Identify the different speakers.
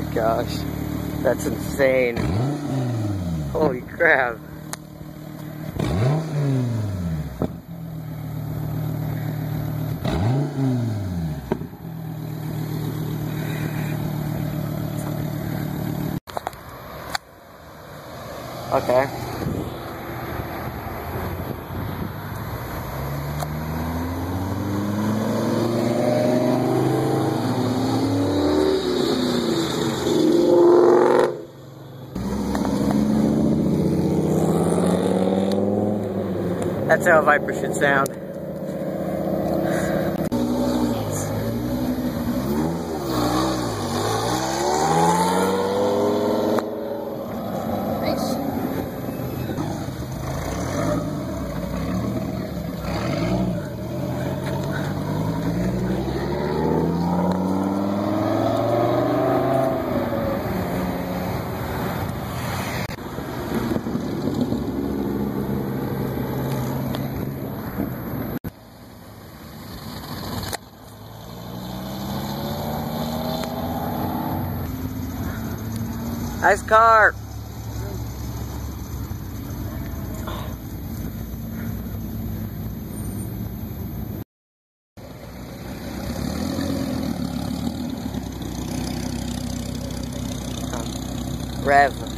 Speaker 1: gosh. That's insane. Holy crap. Okay. That's how a Viper should sound.
Speaker 2: Nice.
Speaker 1: Nice car. Rev